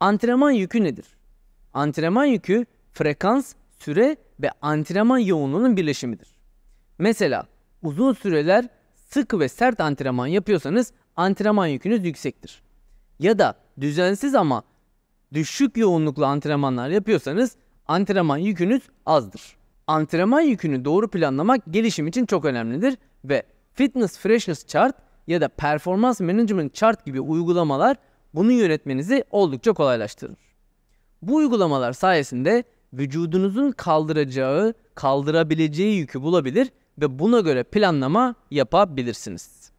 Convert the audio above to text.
Antrenman yükü nedir? Antrenman yükü frekans, süre ve antrenman yoğunluğunun birleşimidir. Mesela uzun süreler sık ve sert antrenman yapıyorsanız antrenman yükünüz yüksektir. Ya da düzensiz ama düşük yoğunluklu antrenmanlar yapıyorsanız antrenman yükünüz azdır. Antrenman yükünü doğru planlamak gelişim için çok önemlidir ve Fitness Freshness Chart ya da Performance Management Chart gibi uygulamalar bunu yönetmenizi oldukça kolaylaştırır. Bu uygulamalar sayesinde vücudunuzun kaldıracağı, kaldırabileceği yükü bulabilir ve buna göre planlama yapabilirsiniz.